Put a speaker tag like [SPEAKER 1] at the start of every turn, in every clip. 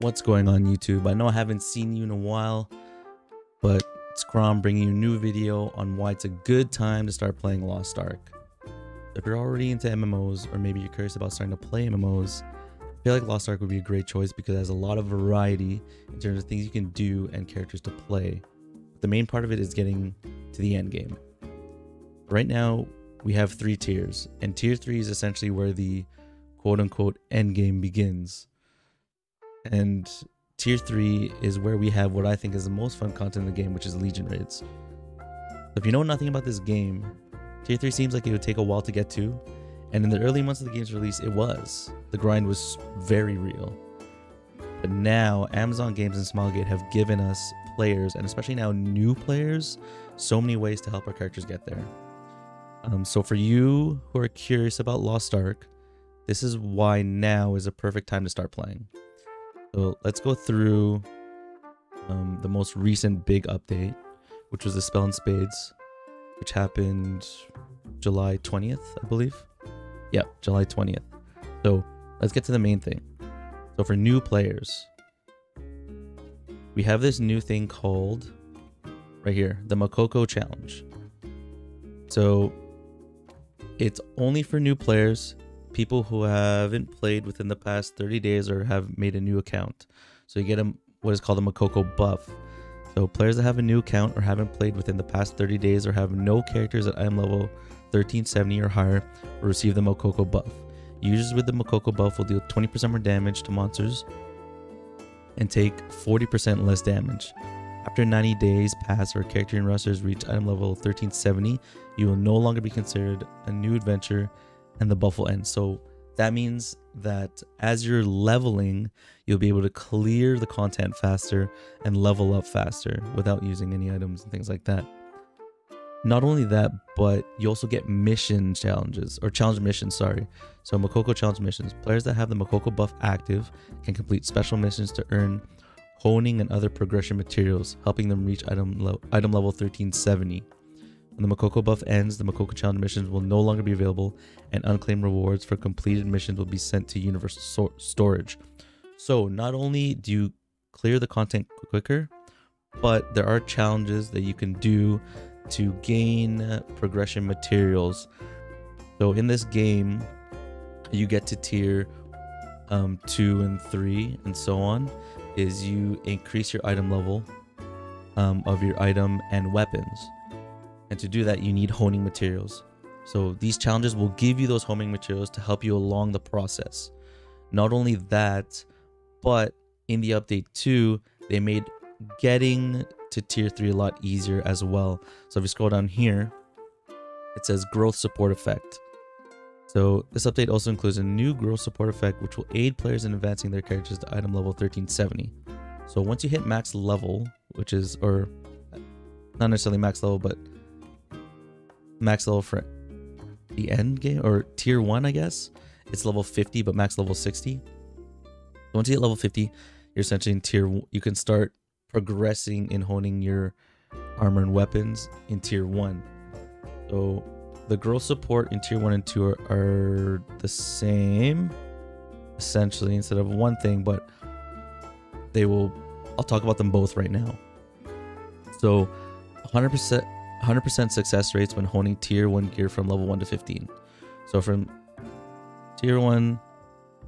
[SPEAKER 1] What's going on YouTube? I know I haven't seen you in a while, but it's Krom bringing you a new video on why it's a good time to start playing Lost Ark. If you're already into MMOs, or maybe you're curious about starting to play MMOs, I feel like Lost Ark would be a great choice because it has a lot of variety in terms of things you can do and characters to play. But The main part of it is getting to the end game. Right now, we have three tiers, and tier three is essentially where the quote unquote end game begins. And tier 3 is where we have what I think is the most fun content in the game, which is Legion raids. If you know nothing about this game, tier 3 seems like it would take a while to get to, and in the early months of the game's release, it was. The grind was very real. But now, Amazon Games and Smilegate have given us players, and especially now new players, so many ways to help our characters get there. Um, so for you who are curious about Lost Ark, this is why now is a perfect time to start playing. So let's go through um, the most recent big update, which was the Spells in Spades, which happened July 20th, I believe. Yeah, July 20th. So let's get to the main thing. So for new players, we have this new thing called right here, the Mokoko Challenge. So it's only for new players people who haven't played within the past 30 days or have made a new account. So you get a, what is called a Mokoko buff. So players that have a new account or haven't played within the past 30 days or have no characters at item level 1370 or higher will receive the Mokoko buff. Users with the Mokoko buff will deal 20% more damage to monsters and take 40% less damage. After 90 days pass or character and rosters reach item level 1370, you will no longer be considered a new adventure and the buff will end. So that means that as you're leveling, you'll be able to clear the content faster and level up faster without using any items and things like that. Not only that, but you also get mission challenges or challenge missions, sorry. So Mokoko challenge missions. Players that have the Mokoko buff active can complete special missions to earn honing and other progression materials, helping them reach item, le item level 1370. When the Mokoko buff ends, the Mokoko challenge missions will no longer be available, and unclaimed rewards for completed missions will be sent to universal so storage. So, not only do you clear the content quicker, but there are challenges that you can do to gain progression materials. So, in this game, you get to tier um, 2 and 3 and so on, is you increase your item level um, of your item and weapons. And to do that, you need honing materials. So these challenges will give you those honing materials to help you along the process. Not only that, but in the update 2, they made getting to tier 3 a lot easier as well. So if you scroll down here, it says growth support effect. So this update also includes a new growth support effect which will aid players in advancing their characters to item level 1370. So once you hit max level, which is, or not necessarily max level, but max level for the end game or tier one, I guess. It's level 50, but max level 60. Once you hit level 50, you're essentially in tier. You can start progressing in honing your armor and weapons in tier one. So the girl support in tier one and two are, are the same, essentially, instead of one thing, but they will. I'll talk about them both right now. So 100% 100% success rates when honing tier 1 gear from level 1 to 15. So from tier 1,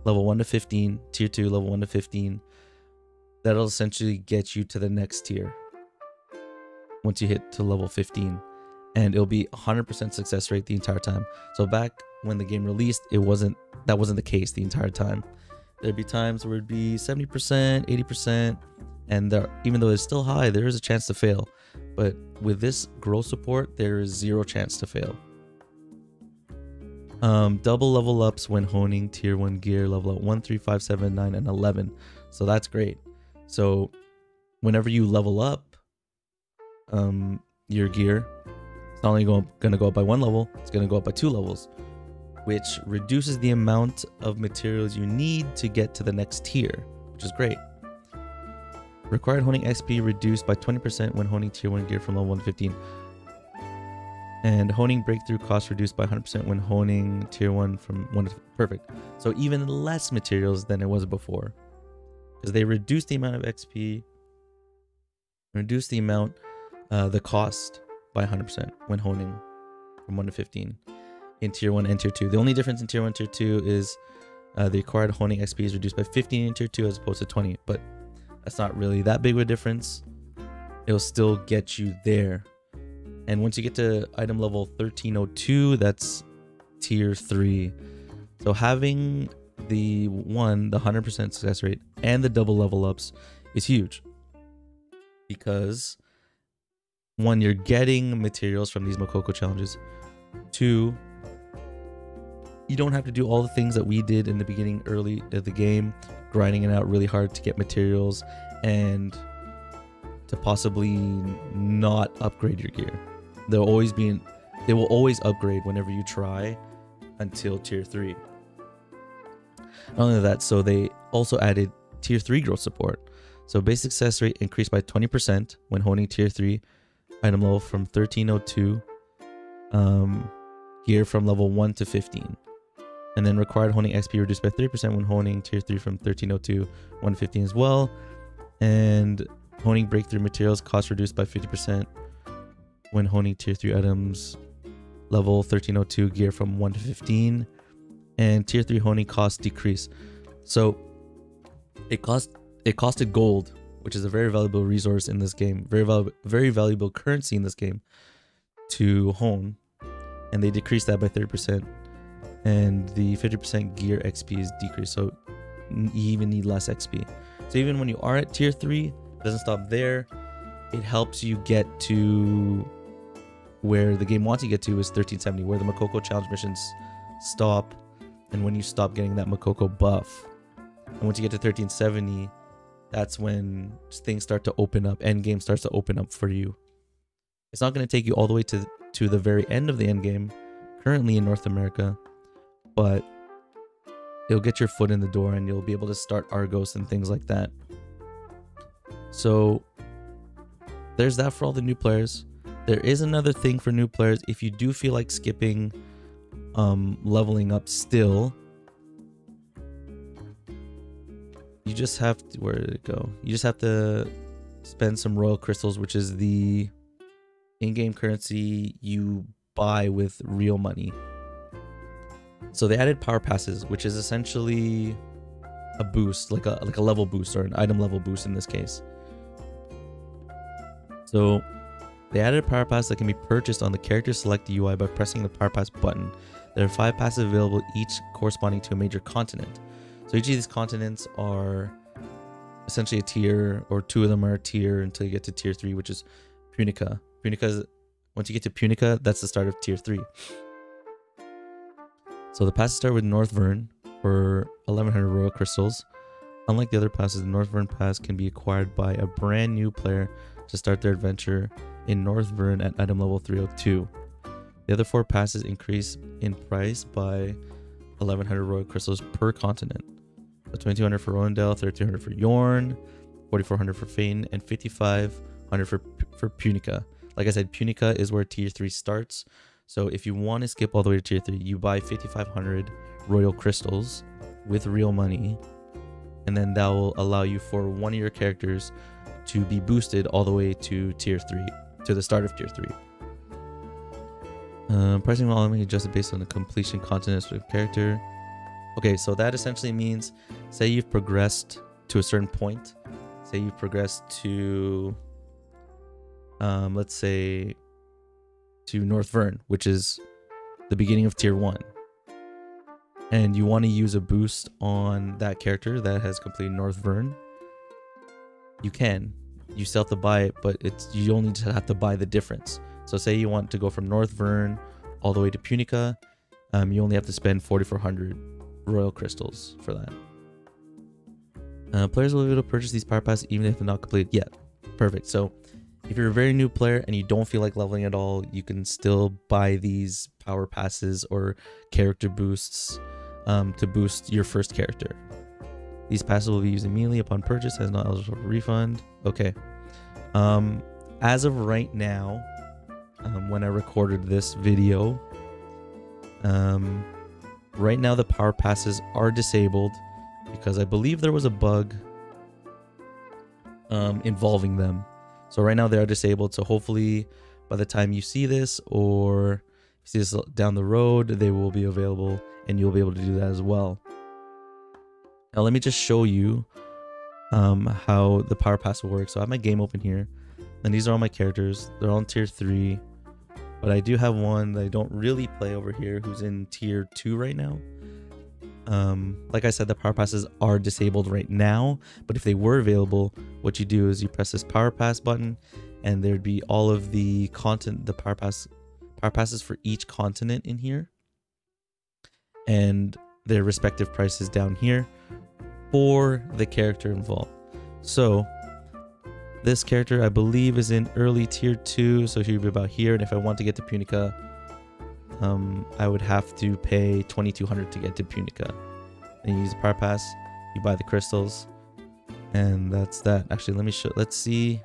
[SPEAKER 1] level 1 to 15, tier 2, level 1 to 15, that'll essentially get you to the next tier once you hit to level 15. And it'll be 100% success rate the entire time. So back when the game released, it wasn't that wasn't the case the entire time. There'd be times where it'd be 70%, 80%, and there, even though it's still high, there is a chance to fail. But with this growth support, there is zero chance to fail. Um, double level ups when honing tier 1 gear level up 1, 3, 5, 7, 9, and 11. So that's great. So whenever you level up um, your gear, it's not only going to go up by one level, it's going to go up by two levels, which reduces the amount of materials you need to get to the next tier, which is great. Required honing XP reduced by 20% when honing tier 1 gear from level 1 to 15. And honing breakthrough cost reduced by 100% when honing tier 1 from 1 to perfect. So even less materials than it was before. because they reduce the amount of XP, reduce the amount, uh, the cost by 100% when honing from 1 to 15 in tier 1 and tier 2. The only difference in tier 1 and tier 2 is uh, the acquired honing XP is reduced by 15 in tier 2 as opposed to 20, but that's not really that big of a difference. It'll still get you there. And once you get to item level 1302, that's tier 3. So having the one, the 100% success rate, and the double level ups is huge. Because one, you're getting materials from these Mokoko challenges. Two, you don't have to do all the things that we did in the beginning early of the game, grinding it out really hard to get materials and to possibly not upgrade your gear. They'll always be they will always upgrade whenever you try until tier 3. Not only that, so they also added tier 3 growth support. So base success rate increased by 20% when honing tier 3 item level from 1302 um, gear from level 1 to 15. And then required honing XP reduced by 30% when honing tier 3 from 1302 115 as well. And honing breakthrough materials cost reduced by 50% when honing tier 3 items level 1302 gear from 1 to 15 and tier 3 honing cost decrease. So it cost it costed gold which is a very valuable resource in this game very valuable very valuable currency in this game to hone. And they decreased that by 30% and the 50% gear xp is decreased so you even need less xp so even when you are at tier 3 it doesn't stop there it helps you get to where the game wants you to get to is 1370, where the Mokoko challenge missions stop, and when you stop getting that Mokoko buff. And once you get to 1370, that's when things start to open up, end game starts to open up for you. It's not going to take you all the way to to the very end of the end game, currently in North America, but it'll get your foot in the door and you'll be able to start Argos and things like that. So there's that for all the new players. There is another thing for new players. If you do feel like skipping um, leveling up still, you just have to, where did it go? You just have to spend some royal crystals, which is the in-game currency you buy with real money. So they added power passes, which is essentially a boost, like a like a level boost or an item level boost in this case. So they added a power pass that can be purchased on the character select UI by pressing the power pass button. There are five passes available, each corresponding to a major continent. So each of these continents are essentially a tier, or two of them are a tier until you get to tier three, which is Punica. Punica is, once you get to Punica, that's the start of tier three. So the passes start with North Vern for 1100 royal crystals. Unlike the other passes, the North Vern pass can be acquired by a brand new player to start their adventure in North Vern at item level 302. The other four passes increase in price by 1100 royal crystals per continent. So 2200 for Rohendel, 1300 for Yorn, 4400 for Fane, and 5500 for for Punica. Like I said, Punica is where tier 3 starts. So if you want to skip all the way to tier 3, you buy 5500 royal crystals with real money, and then that will allow you for one of your characters to be boosted all the way to tier 3 to the start of tier 3. Uh, pricing will only adjusted based on the completion content of character. Okay, so that essentially means, say you've progressed to a certain point. Say you've progressed to, um, let's say, to North Vern, which is the beginning of tier 1. And you want to use a boost on that character that has completed North Vern. You can you still have to buy it, but it's you only have to buy the difference. So say you want to go from North Vern all the way to Punica, um, you only have to spend 4,400 royal crystals for that. Uh, players will be able to purchase these power passes even if they're not completed yet. Perfect. So if you're a very new player and you don't feel like leveling at all, you can still buy these power passes or character boosts um, to boost your first character. These passes will be used immediately upon purchase as not eligible for refund. Okay. Um, as of right now, um, when I recorded this video, um, right now the power passes are disabled because I believe there was a bug um, involving them. So right now they are disabled. So hopefully by the time you see this or see this down the road, they will be available and you'll be able to do that as well. Now let me just show you um, how the power pass will work. So I have my game open here and these are all my characters. They're all in tier three, but I do have one that I don't really play over here who's in tier two right now. Um, like I said, the power passes are disabled right now, but if they were available, what you do is you press this power pass button and there'd be all of the content, the power pass, power passes for each continent in here and their respective prices down here for the character involved. So this character I believe is in early tier 2, so he would be about here. And if I want to get to Punica, um, I would have to pay 2200 to get to Punica. And you use the power pass, you buy the crystals, and that's that. Actually, let me show, let's see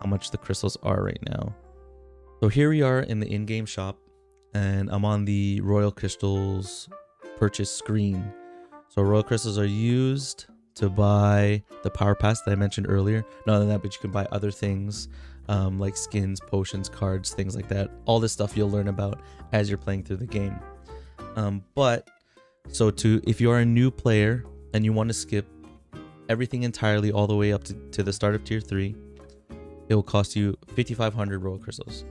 [SPEAKER 1] how much the crystals are right now. So here we are in the in-game shop, and I'm on the Royal Crystals purchase screen. So Royal Crystals are used to buy the power pass that I mentioned earlier. Not only that, but you can buy other things um, like skins, potions, cards, things like that. All this stuff you'll learn about as you're playing through the game. Um, but so to if you are a new player and you want to skip everything entirely all the way up to, to the start of tier three, it will cost you 5,500 royal crystals.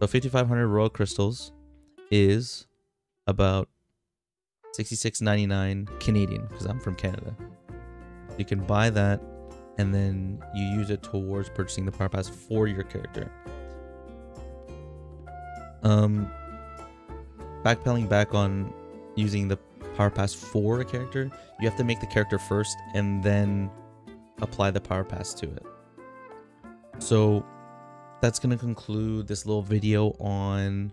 [SPEAKER 1] So 5,500 royal crystals is about 66.99 Canadian because I'm from Canada. You can buy that and then you use it towards purchasing the power pass for your character. Um, backpedaling back on using the power pass for a character, you have to make the character first and then apply the power pass to it. So that's going to conclude this little video on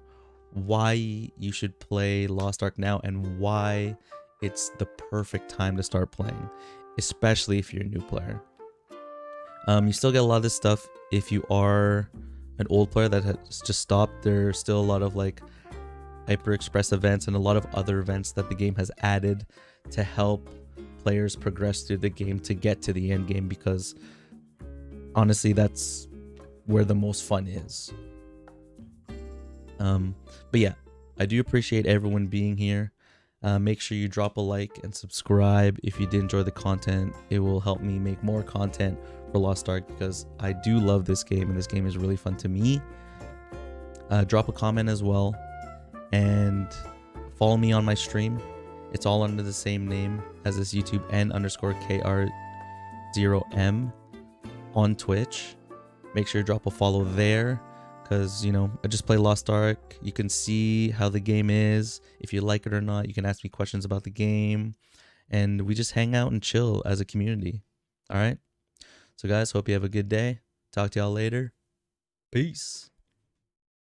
[SPEAKER 1] why you should play Lost Ark now and why it's the perfect time to start playing especially if you're a new player. Um, you still get a lot of this stuff if you are an old player that has just stopped. There's still a lot of like Hyper Express events and a lot of other events that the game has added to help players progress through the game to get to the end game because honestly, that's where the most fun is. Um, but yeah, I do appreciate everyone being here. Uh, make sure you drop a like and subscribe if you did enjoy the content. It will help me make more content for Lost Ark because I do love this game and this game is really fun to me. Uh, drop a comment as well and follow me on my stream. It's all under the same name as this YouTube N underscore KR0M on Twitch. Make sure you drop a follow there because you know I just play Lost Ark. You can see how the game is. If you like it or not, you can ask me questions about the game, and we just hang out and chill as a community. All right. So guys, hope you have a good day. Talk to y'all later. Peace.